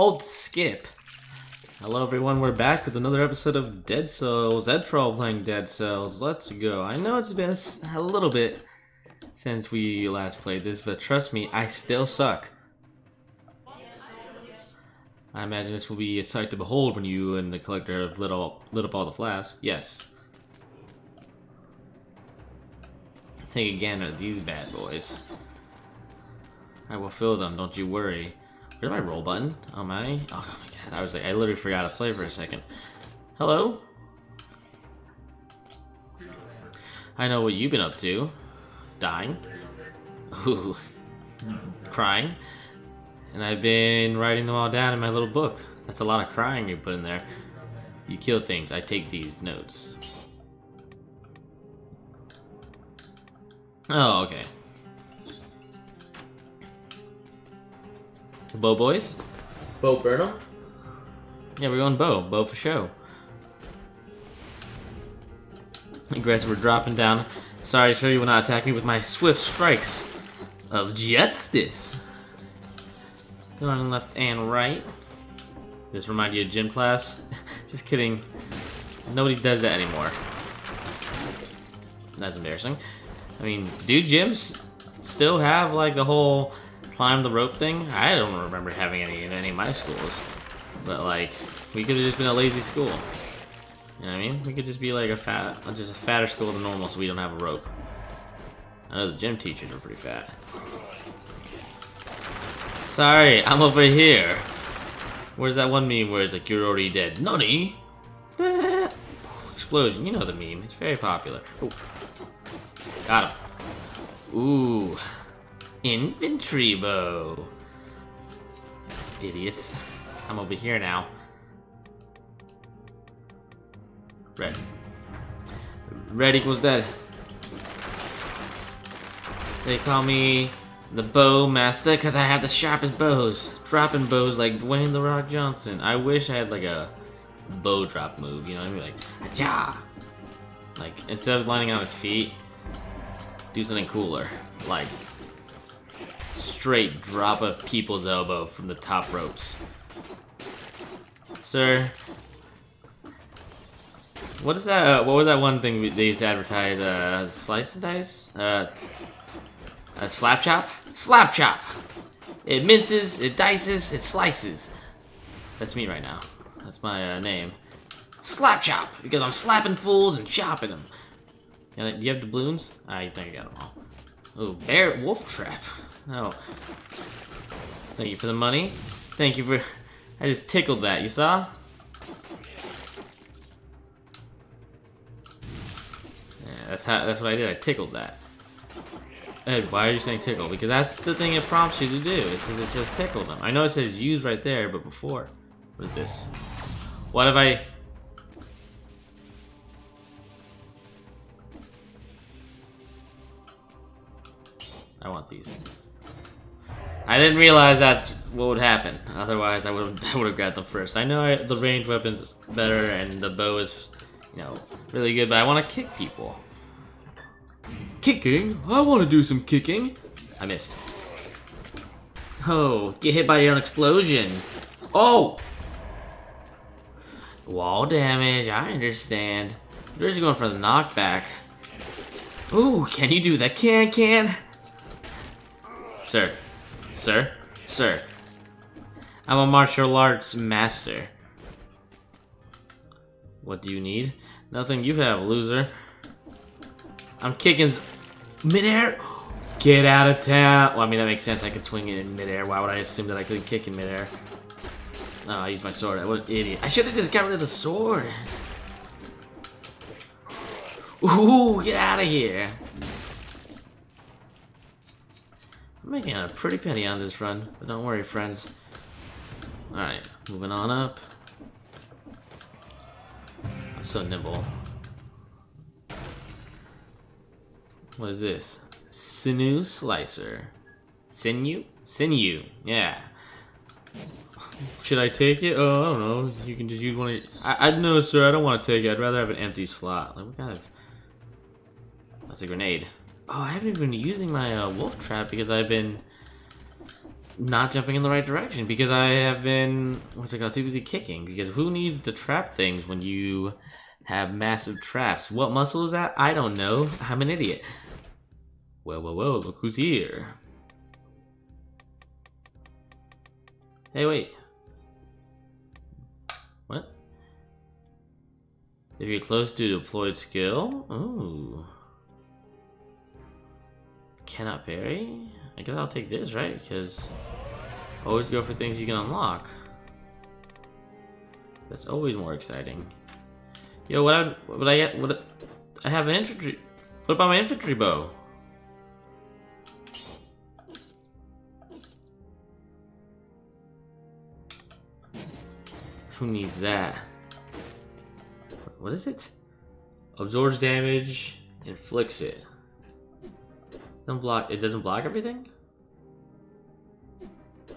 Hold skip. Hello everyone, we're back with another episode of Dead Cells. Edtrawl playing Dead Cells. Let's go. I know it's been a little bit since we last played this, but trust me, I still suck. I imagine this will be a sight to behold when you and the collector have lit, all, lit up all the flasks. Yes. Take again at these bad boys. I will fill them, don't you worry. Where's my roll button? Oh my, oh my god, I was like, I literally forgot to play for a second. Hello? I know what you've been up to. Dying. Ooh. Crying. And I've been writing them all down in my little book. That's a lot of crying you put in there. You kill things, I take these notes. Oh, okay. Bow boys? Bo Burnham? Yeah, we're going bow. Bow for show. Guys, we're dropping down. Sorry, sure you will not attack me with my swift strikes of justice. Going left and right. This remind you of gym class? Just kidding. Nobody does that anymore. That's embarrassing. I mean, do gyms still have like the whole climb the rope thing? I don't remember having any in any of my schools. But like, we could have just been a lazy school. You know what I mean? We could just be like a fat, just a fatter school than normal, so we don't have a rope. I know the gym teachers are pretty fat. Sorry, I'm over here. Where's that one meme where it's like you're already dead? Nani? Explosion. You know the meme. It's very popular. Ooh. Got him. Ooh. Infantry bow. Idiots. I'm over here now. Red. Red equals dead. They call me the bow master because I have the sharpest bows. Dropping bows like Dwayne the Rock Johnson. I wish I had like a bow drop move, you know what I mean? Like, ja. Like, instead of landing on its feet, do something cooler. Like, straight drop a people's elbow from the top ropes. Sir, what is that? Uh, what was that one thing they used to advertise? Uh, slice and dice? Uh, a slap chop? Slap chop! It minces, it dices, it slices. That's me right now. That's my uh, name. Slap chop! Because I'm slapping fools and chopping them. Do you have doubloons? I think I got them all. Oh, bear wolf trap. Oh. Thank you for the money. Thank you for. I just tickled that. You saw? Yeah, that's how. That's what I did. I tickled that. Ed, why are you saying tickle? Because that's the thing it prompts you to do. It says it says tickle them. I know it says use right there, but before, what is this? What have I? I want these. I didn't realize that's what would happen. Otherwise, I would I would have grabbed them first. I know I, the range weapon's better and the bow is, you know, really good, but I want to kick people. Kicking? I want to do some kicking. I missed. Oh, get hit by your own explosion. Oh! Wall damage, I understand. You're just going for the knockback. Ooh, can you do that? Can, can. Sir. Sir. Sir. I'm a martial arts master. What do you need? Nothing you have, a loser. I'm kicking midair. Get out of town. Well, I mean, that makes sense. I could swing it in midair. Why would I assume that I couldn't kick in midair? Oh, I used my sword. What an idiot. I should have just got rid of the sword. Ooh, get out of here. I'm making a pretty penny on this run, but don't worry, friends. Alright, moving on up. I'm so nimble. What is this? Sinew slicer. Sinew? Sinew, yeah. Should I take it? Oh, I don't know. You can just use one of I, I no, sir, I don't want to take it. I'd rather have an empty slot. Like, what kind of... That's a grenade. Oh, I haven't even been using my uh, wolf trap because I've been not jumping in the right direction because I have been what's it called too busy kicking because who needs to trap things when you have massive traps? What muscle is that? I don't know. I'm an idiot. Whoa, whoa, whoa! Look who's here. Hey, wait. What? If you're close to deployed skill? Ooh. Cannot parry? I guess I'll take this, right? Because always go for things you can unlock. That's always more exciting. Yo, what I what I get? What I have an infantry. What about my infantry bow? Who needs that? What is it? Absorbs damage, inflicts it. Don't block. It doesn't block everything.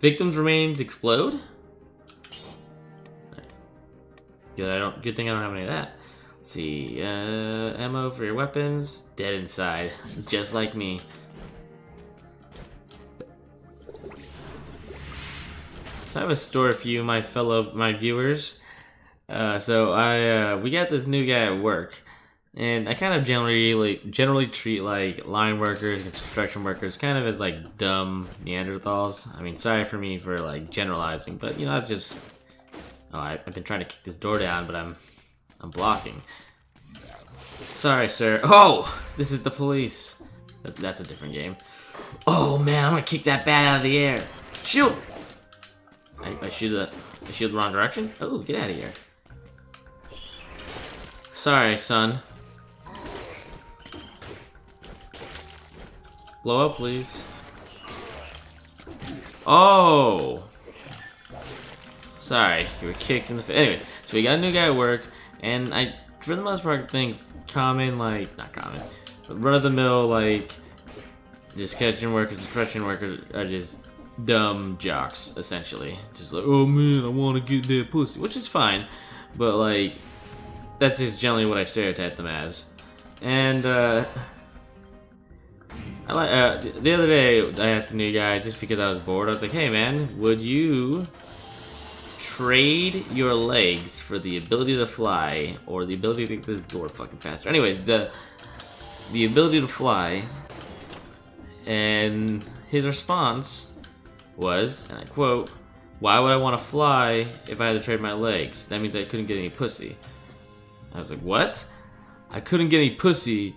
Victims' remains explode. Good. I don't. Good thing I don't have any of that. Let's see. Uh, ammo for your weapons. Dead inside, just like me. So I have a story for you, my fellow my viewers. Uh, so I uh, we got this new guy at work and I kind of generally like generally treat like line workers and construction workers kind of as like dumb Neanderthals. I mean, sorry for me for like generalizing, but you know, I've just oh, I, I've been trying to kick this door down, but I'm I'm blocking. Sorry, sir. Oh, this is the police. That's a different game. Oh man, I'm gonna kick that bat out of the air. Shoot! I, I shoot the I shoot the wrong direction. Oh, get out of here. Sorry, son. Blow up, please. Oh! Sorry, you were kicked in the face. Anyways, so we got a new guy at work, and I, for the most part, think common, like, not common, but run-of-the-mill, like, just catching workers, construction workers are just dumb jocks, essentially. Just like, oh man, I want to get that pussy, which is fine, but like, that's just generally what I stereotype them as. And, uh, I like uh, the other day I asked a new guy just because I was bored. I was like, "Hey man, would you trade your legs for the ability to fly or the ability to get this door fucking faster?" Anyways, the the ability to fly, and his response was, and I quote, "Why would I want to fly if I had to trade my legs? That means I couldn't get any pussy." I was like, "What? I couldn't get any pussy."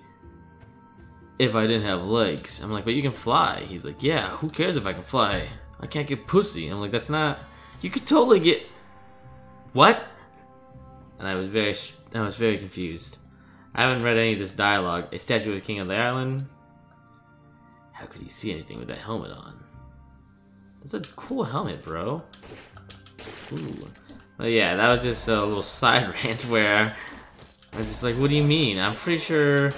If I didn't have legs. I'm like, but you can fly. He's like, yeah, who cares if I can fly? I can't get pussy. I'm like, that's not. You could totally get. What? And I was very, I was very confused. I haven't read any of this dialogue. A statue of the king of the island. How could he see anything with that helmet on? That's a cool helmet, bro. Ooh. But yeah, that was just a little side rant where I was just like, what do you mean? I'm pretty sure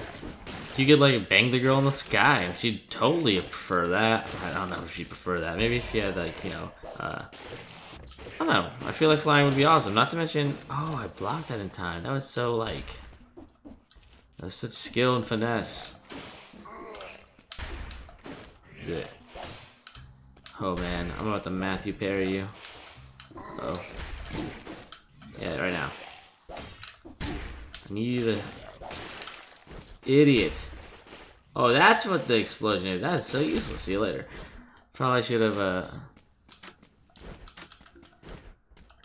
you could like bang the girl in the sky, and she'd totally prefer that. I don't know if she'd prefer that. Maybe if she had like you know, uh, I don't know. I feel like flying would be awesome. Not to mention, oh, I blocked that in time. That was so like, that was such skill and finesse. Good. Oh man, I'm about to Matthew Perry you. oh. Yeah, right now. I need you to Idiot. Oh, that's what the explosion is. That's so useless. See you later. Probably should have, uh...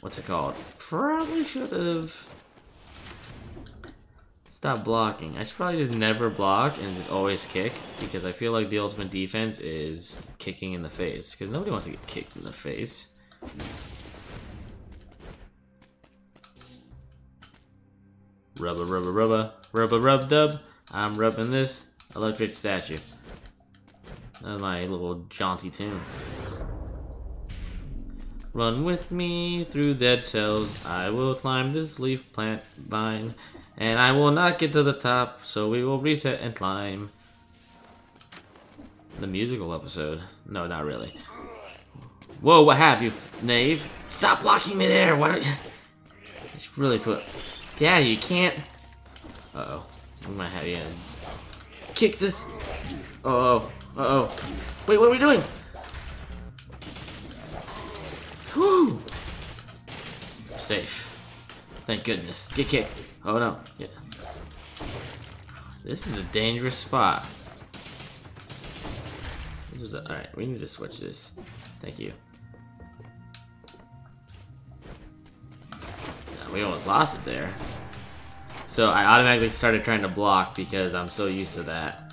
What's it called? Probably should have... Stop blocking. I should probably just never block and always kick. Because I feel like the ultimate defense is kicking in the face. Because nobody wants to get kicked in the face. Rubber, rubber, rubber, rubber, rub, dub. I'm rubbing this electric statue. That's my little jaunty tune. Run with me through dead cells. I will climb this leaf plant vine. And I will not get to the top, so we will reset and climb. The musical episode. No, not really. Whoa, what have you, knave? Stop blocking me there! Why don't you... Should really put... Yeah, you can't... Uh-oh. I'm you kick this. Uh oh. Uh oh. Wait, what are we doing? Woo! Safe. Thank goodness. Get kicked. Oh no. Yeah. This is a dangerous spot. This is alright, we need to switch this. Thank you. we almost lost it there. So I automatically started trying to block because I'm so used to that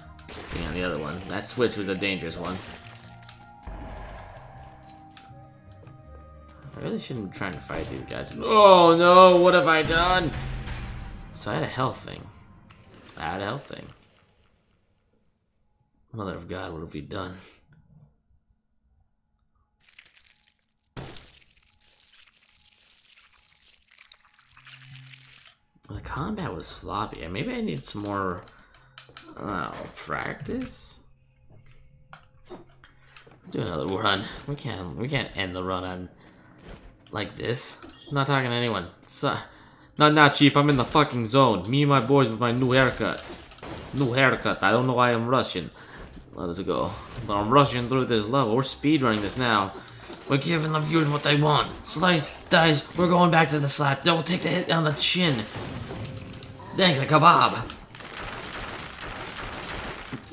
being on the other one. That switch was a dangerous one. I really shouldn't be trying to fight these guys. Oh no, what have I done? So I had a health thing. I had a health thing. Mother of God, what have we done? The combat was sloppy. Maybe I need some more know, practice. Let's do another run. We can't we can't end the run on like this. I'm not talking to anyone. So, not now, Chief. I'm in the fucking zone. Me and my boys with my new haircut. New haircut. I don't know why I'm rushing. Let us go. But I'm rushing through this level. We're speedrunning this now. We're giving the viewers what they want. Slice, dice, we're going back to the slap. Don't take the hit on the chin. Thank the kebab.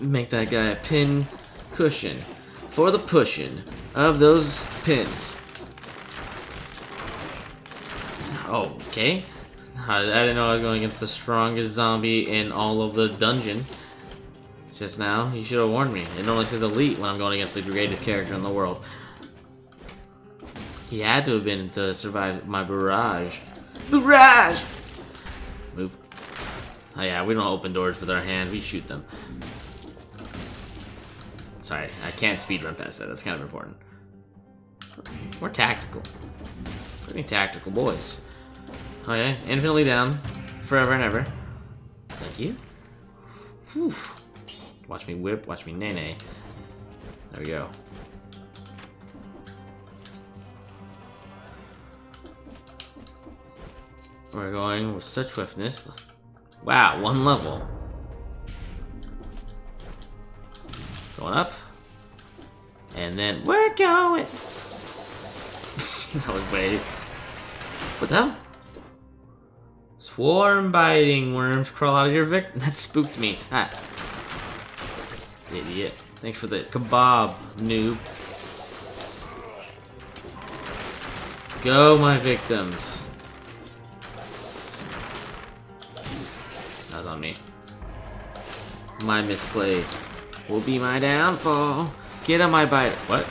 Make that guy a pin cushion for the pushing of those pins. Oh, Okay. I, didn't know I was going against the strongest zombie in all of the dungeon. Just now, you should have warned me. It only says elite when I'm going against the greatest character in the world. He had to have been to survive my barrage. Barrage! Move. Oh yeah, we don't open doors with our hand, we shoot them. Sorry, I can't speedrun past that, that's kind of important. We're tactical. Pretty tactical boys. Oh, okay, infinitely down. Forever and ever. Thank you. Whew. Watch me whip, watch me nay nay. There we go. We're going with such swiftness. Wow, one level. Going up. And then we're going. that was way. What the hell? Swarm biting worms crawl out of your victim. That spooked me. Ah. Idiot. Thanks for the kebab, noob. Go, my victims. Me. My misplay will be my downfall. Get on my bite. What?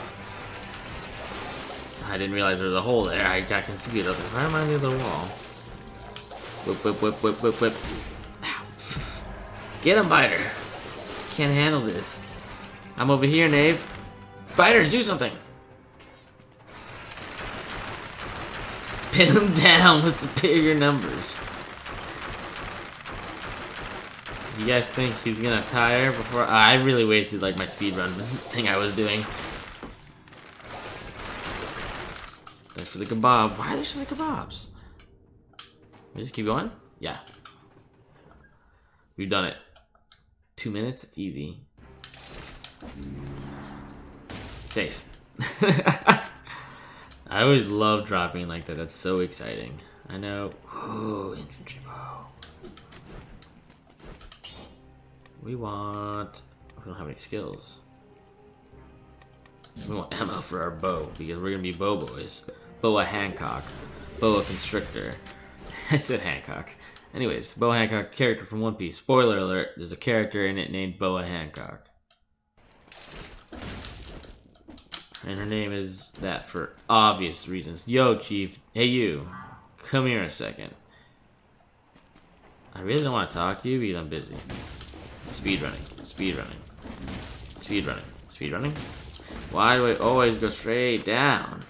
I didn't realize there was a hole there. I got confused. I was like, why am I near the wall? Whip, whip, whip, whip, whip, whip. Ow. Get him, Biter. Can't handle this. I'm over here, Knave. Biters, do something. Pin him down with superior numbers. You guys think he's gonna tire before? Uh, I really wasted like my speed run thing I was doing. Thanks for the kebab. Why are there so many kebabs? We just keep going? Yeah. We've done it. Two minutes? It's easy. Safe. I always love dropping like that. That's so exciting. I know. Oh, infantry bow. We want... We don't have any skills. We want ammo for our bow, because we're gonna be bow boys. Boa Hancock. Boa Constrictor. I said Hancock. Anyways, Boa Hancock, character from One Piece. Spoiler alert, there's a character in it named Boa Hancock. And her name is that for obvious reasons. Yo, Chief. Hey, you. Come here a second. I really don't want to talk to you because I'm busy. Speed running. Speed running. Speed running. Speed running. Why do I always go straight down?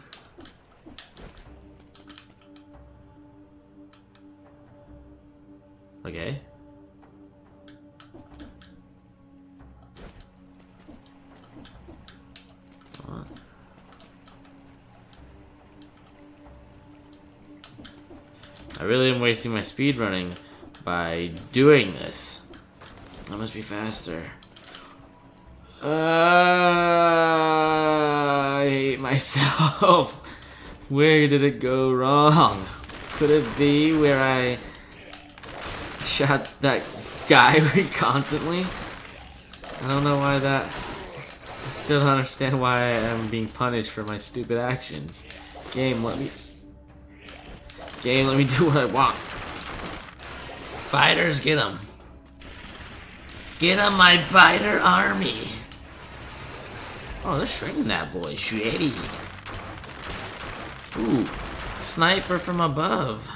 Okay. I really am wasting my speed running by doing this. I must be faster. Uh, I hate myself Where did it go wrong? Could it be where I shot that guy constantly? I don't know why that... I still don't understand why I am being punished for my stupid actions. Game, let me... Game, let me do what I want. Fighters, get them. Get on my biter army. Oh, they're shrinking that boy. Shreddy. Ooh, sniper from above.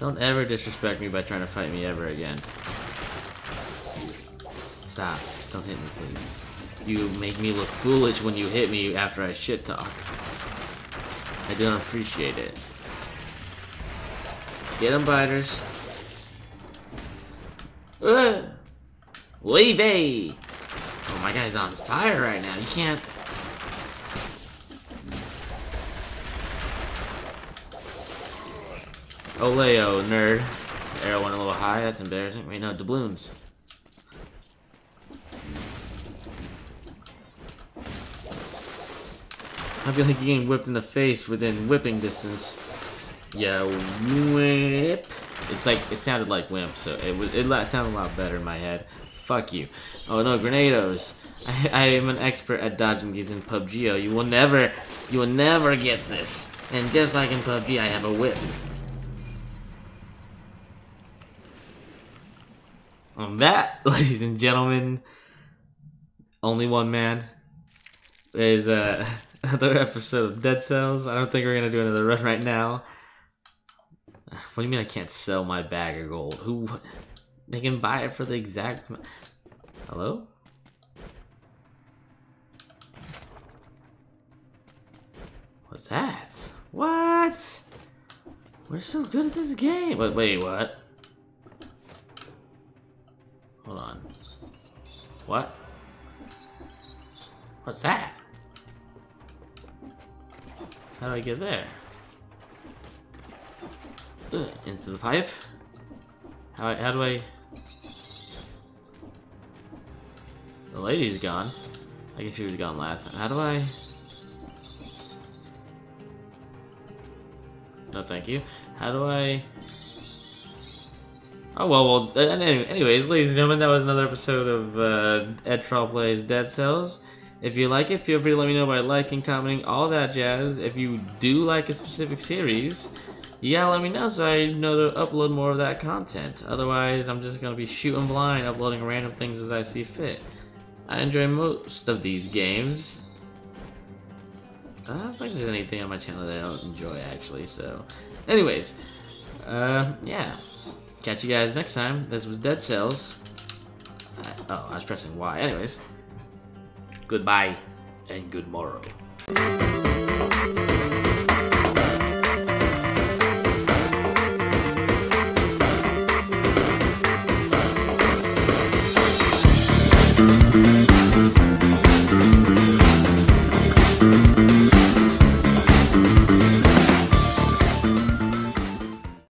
Don't ever disrespect me by trying to fight me ever again. Stop. Don't hit me, please. You make me look foolish when you hit me after I shit talk. I don't appreciate it. Get them, biters. Levy! Oh, my guy's on fire right now. You can't... Oleo, nerd. Arrow went a little high. That's embarrassing. Wait, no, doubloons. I feel like you're getting whipped in the face within whipping distance. Yeah, whip. It's like, it sounded like wimp, so it was, it sounded a lot better in my head. Fuck you. Oh no, Grenados. I, I am an expert at dodging these in PUBG. Oh, You will never, you will never get this. And just like in PUBG, I have a whip. On that, ladies and gentlemen, only one man is uh, another episode of Dead Cells. I don't think we're gonna do another run right now. What do you mean I can't sell my bag of gold? Who? They can buy it for the exact... Hello? What's that? What? We're so good at this game. Wait, wait, what? Hold on. What? What's that? How do I get there? Into the pipe? How, how do I... The lady's gone. I guess she was gone last time. How do I... No, thank you. How do I... Oh, well, well, anyways, ladies and gentlemen, that was another episode of uh, Edtrawl Plays Dead Cells. If you like it, feel free to let me know by liking, commenting, all that jazz. If you do like a specific series, yeah, let me know so I know to upload more of that content. Otherwise, I'm just gonna be shooting blind, uploading random things as I see fit. I enjoy most of these games. I don't think there's anything on my channel that I don't enjoy, actually, so... Anyways, uh, yeah. Catch you guys next time. This was Dead Cells. Oh, I was pressing Y. Anyways, goodbye and good morrow.